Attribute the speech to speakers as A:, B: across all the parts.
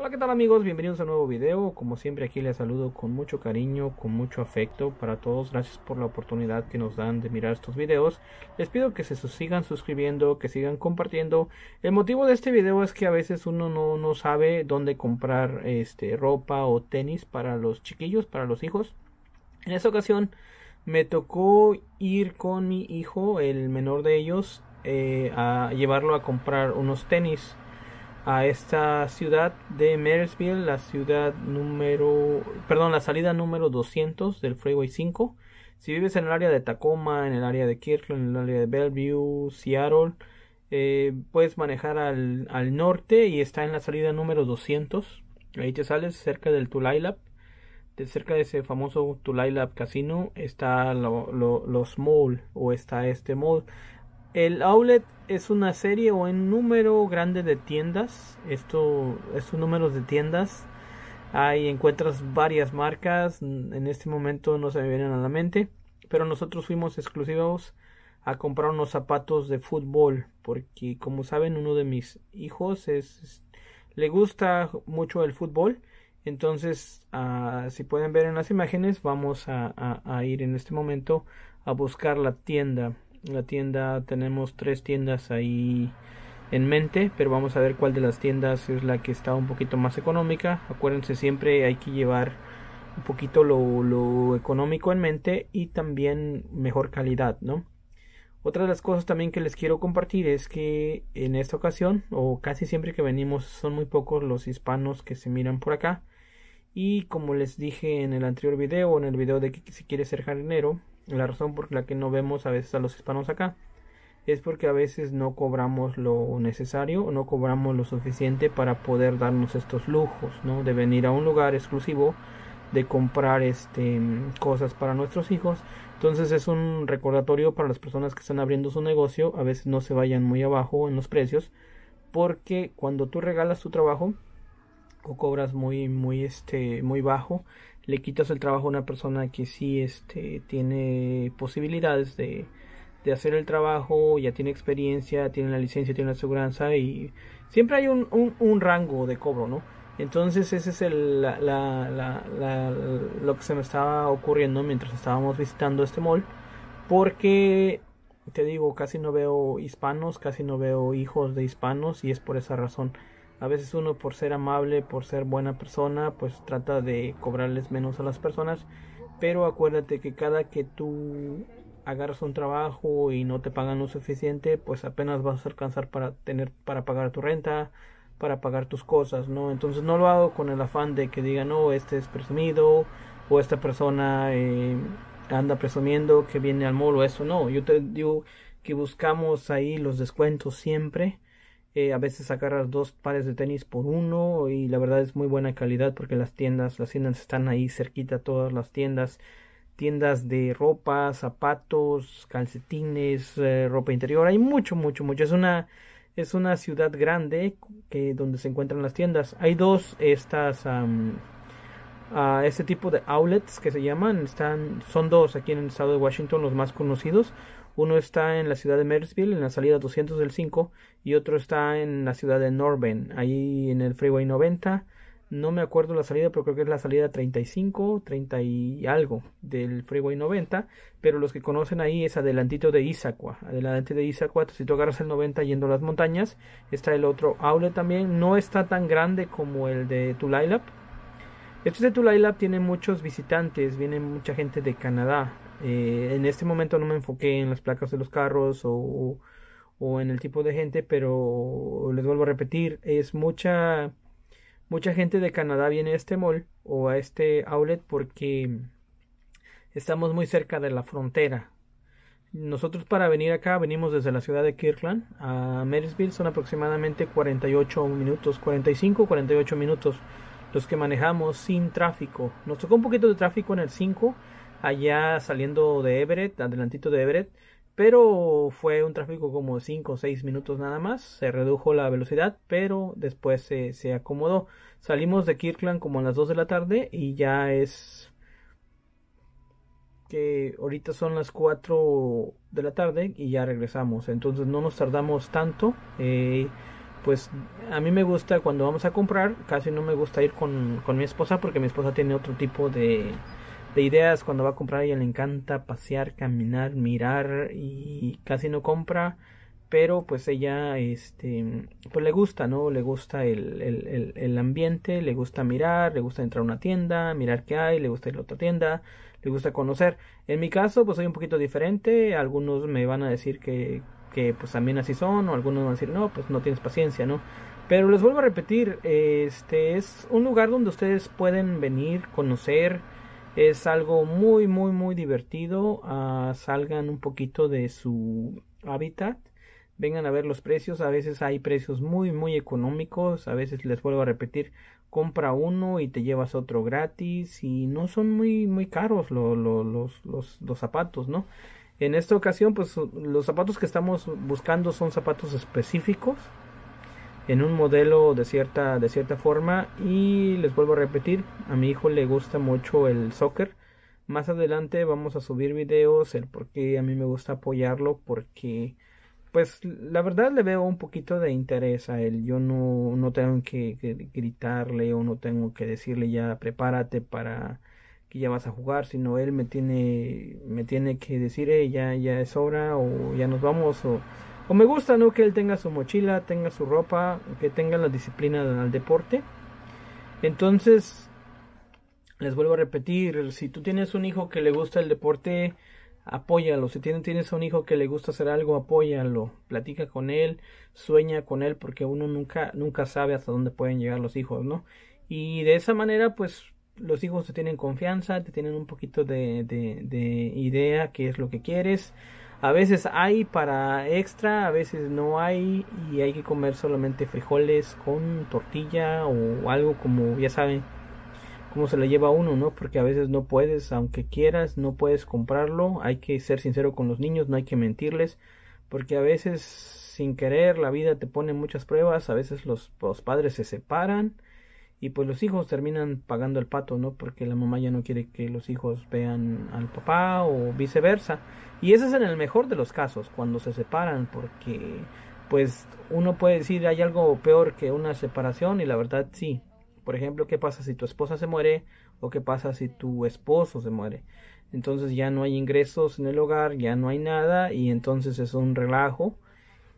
A: Hola, ¿qué tal amigos? Bienvenidos a un nuevo video. Como siempre aquí les saludo con mucho cariño, con mucho afecto para todos. Gracias por la oportunidad que nos dan de mirar estos videos. Les pido que se sigan suscribiendo, que sigan compartiendo. El motivo de este video es que a veces uno no, no sabe dónde comprar este, ropa o tenis para los chiquillos, para los hijos. En esta ocasión me tocó ir con mi hijo, el menor de ellos, eh, a llevarlo a comprar unos tenis a esta ciudad de Marysville, la ciudad número, perdón, la salida número 200 del Freeway 5. Si vives en el área de Tacoma, en el área de Kirkland, en el área de Bellevue, Seattle, eh, puedes manejar al, al, norte y está en la salida número 200. Ahí te sales cerca del Tulalip. De cerca de ese famoso Tulalip Casino está los mall o está este mall. El outlet es una serie o un número grande de tiendas. Esto es un número de tiendas. Ahí encuentras varias marcas. En este momento no se me vienen a la mente. Pero nosotros fuimos exclusivos a comprar unos zapatos de fútbol. Porque como saben uno de mis hijos es, le gusta mucho el fútbol. Entonces, uh, si pueden ver en las imágenes, vamos a ir en este momento a buscar la tienda la tienda tenemos tres tiendas ahí en mente pero vamos a ver cuál de las tiendas es la que está un poquito más económica. Acuérdense siempre hay que llevar un poquito lo, lo económico en mente y también mejor calidad no otra de las cosas también que les quiero compartir es que en esta ocasión o casi siempre que venimos son muy pocos los hispanos que se miran por acá. Y como les dije en el anterior video en el video de que si quieres ser jardinero la razón por la que no vemos a veces a los hispanos acá es porque a veces no cobramos lo necesario o no cobramos lo suficiente para poder darnos estos lujos, ¿no? De venir a un lugar exclusivo, de comprar este cosas para nuestros hijos. Entonces es un recordatorio para las personas que están abriendo su negocio, a veces no se vayan muy abajo en los precios, porque cuando tú regalas tu trabajo o cobras muy muy este muy bajo, le quitas el trabajo a una persona que sí este, tiene posibilidades de, de hacer el trabajo, ya tiene experiencia, tiene la licencia, tiene la aseguranza y siempre hay un, un, rango de cobro, ¿no? Entonces ese es el, la, la, la, lo que se me estaba ocurriendo mientras estábamos visitando este mall, porque te digo, casi no veo hispanos, casi no veo hijos de hispanos y es por esa razón. A veces uno por ser amable, por ser buena persona, pues trata de cobrarles menos a las personas. Pero acuérdate que cada que tú agarras un trabajo y no te pagan lo suficiente, pues apenas vas a alcanzar para tener para pagar tu renta, para pagar tus cosas, ¿no? Entonces no lo hago con el afán de que diga, no, este es presumido o esta persona eh, anda presumiendo que viene al mall o eso, no. Yo te digo que buscamos ahí los descuentos siempre eh, a veces agarras dos pares de tenis por uno y la verdad es muy buena calidad porque las tiendas, las tiendas están ahí cerquita, todas las tiendas, tiendas de ropa, zapatos, calcetines, eh, ropa interior, hay mucho, mucho, mucho. Es una, es una ciudad grande que donde se encuentran las tiendas. Hay dos estas este tipo de outlets que se llaman, están, son dos aquí en el estado de Washington los más conocidos. Uno está en la ciudad de Marysville, en la salida 200 del 5, y otro está en la ciudad de Norben, ahí en el Freeway 90. No me acuerdo la salida, pero creo que es la salida 35, 30 y algo del Freeway 90. Pero los que conocen ahí es adelantito de Issaquah. Adelante de Issaquah, si tú agarras el 90 yendo a las montañas, está el otro outlet también. No está tan grande como el de Tulalip. Este de Tulalip tiene muchos visitantes, viene mucha gente de Canadá. Eh, en este momento no me enfoqué en las placas de los carros o, o, en el tipo de gente, pero les vuelvo a repetir, es mucha mucha gente de Canadá viene a este mall o a este outlet porque estamos muy cerca de la frontera. Nosotros para venir acá venimos desde la ciudad de Kirkland a Marysville son aproximadamente 48 minutos, 45 48 minutos los que manejamos sin tráfico. Nos tocó un poquito de tráfico en el 5 allá saliendo de Everett, adelantito de Everett, pero fue un tráfico como 5 o 6 minutos nada más, se redujo la velocidad, pero después se, se acomodó. Salimos de Kirkland como a las 2 de la tarde y ya es que ahorita son las 4 de la tarde y ya regresamos, entonces no nos tardamos tanto. Eh, pues a mí me gusta cuando vamos a comprar, casi no me gusta ir con, con mi esposa porque mi esposa tiene otro tipo de, de ideas. Cuando va a comprar, a ella le encanta pasear, caminar, mirar y casi no compra. Pero pues ella este pues le gusta no le gusta el, el, el, ambiente le gusta mirar le gusta entrar a una tienda mirar qué hay le gusta ir a otra tienda le gusta conocer. En mi caso pues soy un poquito diferente. Algunos me van a decir que que pues también así son o algunos van a decir no pues no tienes paciencia no pero les vuelvo a repetir este es un lugar donde ustedes pueden venir conocer es algo muy muy muy divertido uh, salgan un poquito de su hábitat vengan a ver los precios, a veces hay precios muy muy económicos, a veces les vuelvo a repetir, compra uno y te llevas otro gratis y no son muy muy caros los, los, los zapatos, ¿no? En esta ocasión, pues los zapatos que estamos buscando son zapatos específicos en un modelo de cierta de cierta forma y les vuelvo a repetir, a mi hijo le gusta mucho el soccer. Más adelante vamos a subir videos el por qué a mí me gusta apoyarlo porque pues la verdad le veo un poquito de interés a él. Yo no, no tengo que, gritarle o no tengo que decirle ya prepárate para que ya vas a jugar, sino él me tiene, me tiene que decir eh, ya, ya es hora o ya nos vamos o, o me gusta no que él tenga su mochila, tenga su ropa, que tenga la disciplina del deporte. Entonces, les vuelvo a repetir, si tú tienes un hijo que le gusta el deporte, apóyalo. Si tienes, tienes un hijo que le gusta hacer algo, apóyalo. Platica con él, sueña con él, porque uno nunca, nunca sabe hasta dónde pueden llegar los hijos, ¿no? Y de esa manera, pues, los hijos te tienen confianza, te tienen un poquito de, de, de idea qué es lo que quieres. A veces hay para extra, a veces no hay y hay que comer solamente frijoles con tortilla o algo como ya saben cómo se le lleva uno, ¿no? Porque a veces no puedes, aunque quieras, no puedes comprarlo. Hay que ser sincero con los niños, no hay que mentirles, porque a veces sin querer la vida te pone muchas pruebas, a veces los, los padres se separan y pues los hijos terminan pagando el pato, ¿no? Porque la mamá ya no quiere que los hijos vean al papá o viceversa. Y ese es en el mejor de los casos, cuando se separan, porque pues uno puede decir hay algo peor que una separación y la verdad sí, por ejemplo, ¿qué pasa si tu esposa se muere o qué pasa si tu esposo se muere? Entonces ya no hay ingresos en el hogar, ya no hay nada y entonces es un relajo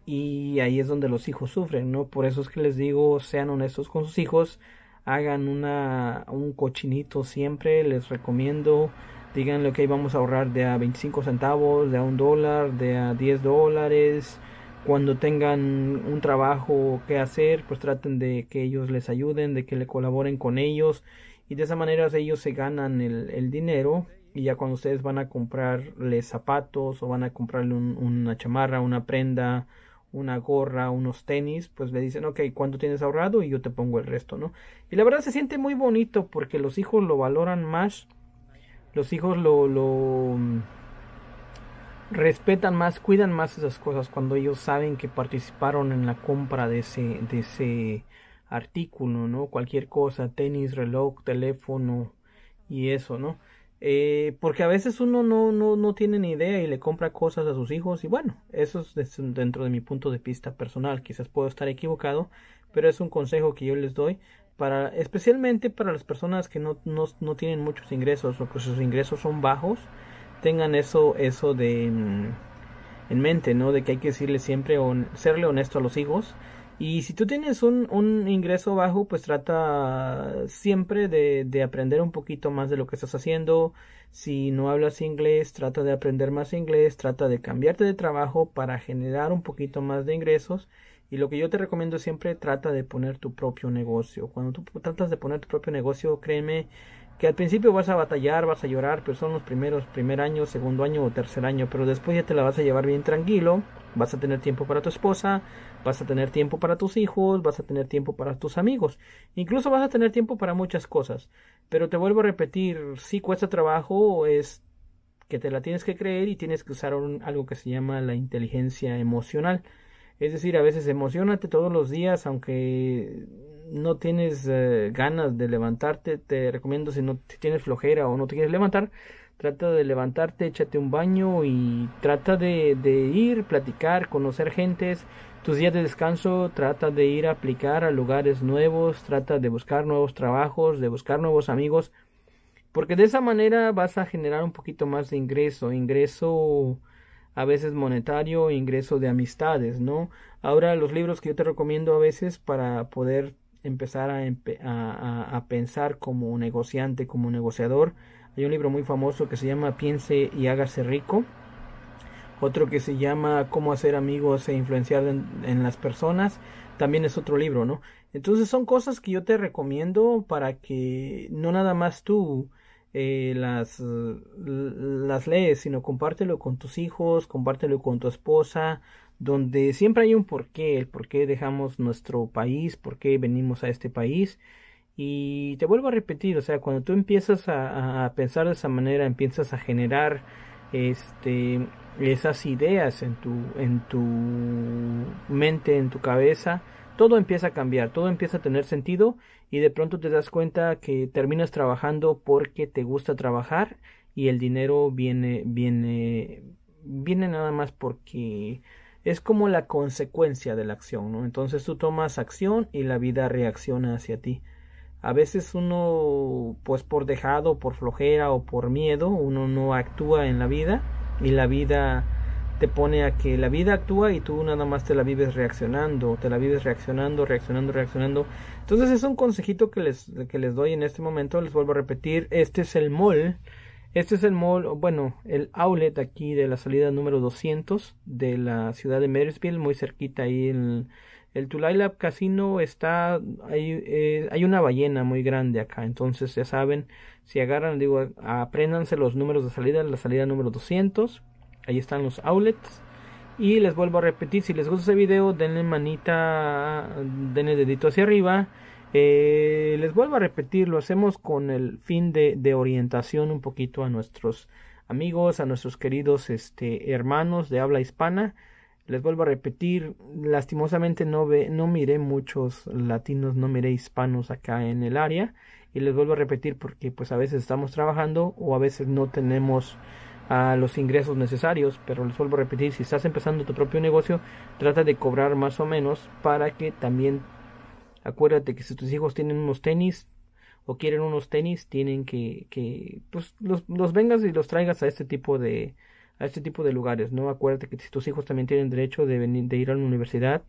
A: y ahí es donde los hijos sufren, ¿no? Por eso es que les digo, sean honestos con sus hijos, hagan una, un cochinito siempre, les recomiendo, díganle que vamos a ahorrar de a 25 centavos, de a un dólar, de a 10 dólares, cuando tengan un trabajo que hacer, pues traten de que ellos les ayuden, de que le colaboren con ellos. Y de esa manera ellos se ganan el, el dinero. Y ya cuando ustedes van a comprarle zapatos o van a comprarle una chamarra, una prenda, una gorra, unos tenis, pues le dicen, ok, ¿cuánto tienes ahorrado? Y yo te pongo el resto, ¿no? Y la verdad se siente muy bonito porque los hijos lo valoran más, los hijos lo, lo respetan más, cuidan más esas cosas cuando ellos saben que participaron en la compra de ese, de ese artículo, ¿no? Cualquier cosa, tenis, reloj, teléfono y eso, ¿no? Eh, porque a veces uno no, no, no tiene ni idea y le compra cosas a sus hijos y bueno, eso es dentro de mi punto de vista personal, quizás puedo estar equivocado, pero es un consejo que yo les doy para, especialmente para las personas que no, no, no tienen muchos ingresos o que sus ingresos son bajos, tengan eso, eso de mm, en mente, ¿no? De que hay que decirle siempre, serle honesto a los hijos. Y si tú tienes un, un ingreso bajo, pues trata siempre de, de, aprender un poquito más de lo que estás haciendo. Si no hablas inglés, trata de aprender más inglés, trata de cambiarte de trabajo para generar un poquito más de ingresos. Y lo que yo te recomiendo siempre, trata de poner tu propio negocio. Cuando tú tratas de poner tu propio negocio, créeme, que al principio vas a batallar, vas a llorar, pero son los primeros, primer año, segundo año o tercer año, pero después ya te la vas a llevar bien tranquilo, vas a tener tiempo para tu esposa, vas a tener tiempo para tus hijos, vas a tener tiempo para tus amigos, incluso vas a tener tiempo para muchas cosas, pero te vuelvo a repetir, si cuesta trabajo, es que te la tienes que creer y tienes que usar algo que se llama la inteligencia emocional. Es decir, a veces emocionate todos los días, aunque no tienes eh, ganas de levantarte, te recomiendo si no tienes flojera o no te quieres levantar, trata de levantarte, échate un baño y trata de, de ir, platicar, conocer gentes, tus días de descanso trata de ir a aplicar a lugares nuevos, trata de buscar nuevos trabajos, de buscar nuevos amigos, porque de esa manera vas a generar un poquito más de ingreso, ingreso a veces monetario, ingreso de amistades, ¿no? Ahora los libros que yo te recomiendo a veces para poder empezar a, a, pensar como negociante, como negociador, hay un libro muy famoso que se llama Piense y hágase rico. Otro que se llama Cómo hacer amigos e influenciar en, las personas. También es otro libro, ¿no? Entonces son cosas que yo te recomiendo para que no nada más tú eh, las, las lees, sino compártelo con tus hijos, compártelo con tu esposa, donde siempre hay un porqué, el por qué dejamos nuestro país, por qué venimos a este país. Y te vuelvo a repetir, o sea, cuando tú empiezas a, pensar de esa manera, empiezas a generar este esas ideas en tu en tu mente, en tu cabeza, todo empieza a cambiar, todo empieza a tener sentido y de pronto te das cuenta que terminas trabajando porque te gusta trabajar y el dinero viene viene viene nada más porque es como la consecuencia de la acción. Entonces tú tomas acción y la vida reacciona hacia ti. A veces uno, pues por dejado, por flojera o por miedo, uno no actúa en la vida y la vida te pone a que la vida actúa y tú nada más te la vives reaccionando, te la vives reaccionando, reaccionando, reaccionando. Entonces es un consejito que les, que les doy en este momento, les vuelvo a repetir, este es el mall, este es el mall, bueno, el outlet aquí de la salida número 200 de la ciudad de Marysville, muy cerquita ahí en el Tulalip Casino está, hay, eh, hay una ballena muy grande acá, entonces ya saben, si agarran, digo, apréndanse los números de salida, la salida número 200, ahí están los outlets, y les vuelvo a repetir, si les gusta este video, denle manita, denle dedito hacia arriba, eh, les vuelvo a repetir, lo hacemos con el fin de, de orientación un poquito a nuestros amigos, a nuestros queridos este, hermanos de habla hispana, les vuelvo a repetir, lastimosamente no, ve, no miré muchos latinos, no miré hispanos acá en el área. Y les vuelvo a repetir porque pues a veces estamos trabajando o a veces no tenemos a los ingresos necesarios, pero les vuelvo a repetir, si estás empezando tu propio negocio, trata de cobrar más o menos para que también acuérdate que si tus hijos tienen unos tenis o quieren unos tenis, tienen que, que pues los, los vengas y los traigas a este tipo de, a este tipo de lugares, ¿no? Acuérdate que tus hijos también tienen derecho de, venir, de ir a la universidad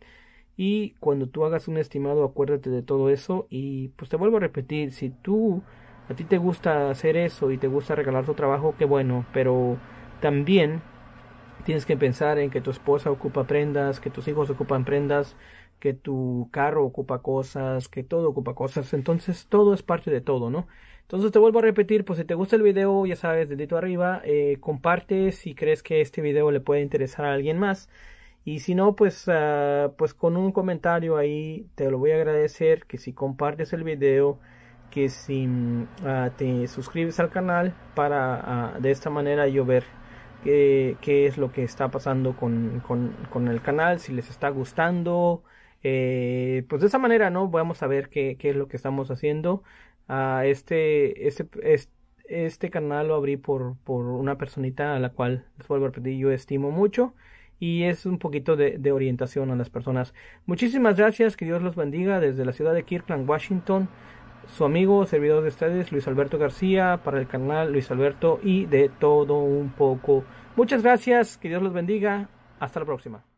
A: y cuando tú hagas un estimado acuérdate de todo eso y pues te vuelvo a repetir, si tú a ti te gusta hacer eso y te gusta regalar tu trabajo, qué bueno, pero también tienes que pensar en que tu esposa ocupa prendas, que tus hijos ocupan prendas, que tu carro ocupa cosas, que todo ocupa cosas, entonces todo es parte de todo, ¿no? Entonces te vuelvo a repetir, pues si te gusta el video, ya sabes, dedito arriba, eh, comparte si crees que este video le puede interesar a alguien más. Y si no, pues, uh, pues con un comentario ahí te lo voy a agradecer, que si compartes el video, que si uh, te suscribes al canal para uh, de esta manera yo ver qué, qué, es lo que está pasando con, con, con el canal, si les está gustando. Eh, pues de esa manera, ¿no? Vamos a ver qué, qué es lo que estamos haciendo este, este, este, canal lo abrí por, por una personita a la cual, les vuelvo a yo estimo mucho y es un poquito de, de, orientación a las personas. Muchísimas gracias, que Dios los bendiga desde la ciudad de Kirkland, Washington. Su amigo, servidor de ustedes, Luis Alberto García, para el canal Luis Alberto y de todo un poco. Muchas gracias, que Dios los bendiga. Hasta la próxima.